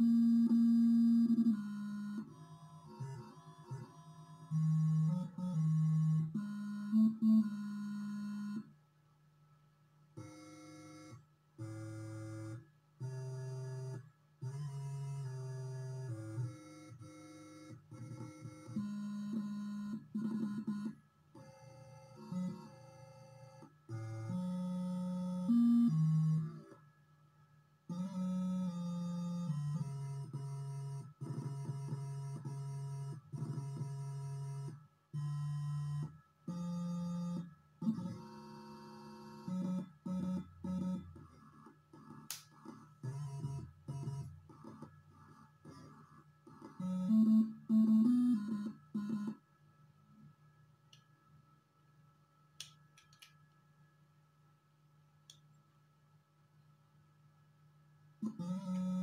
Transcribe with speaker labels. Speaker 1: Mm-hmm.
Speaker 2: Música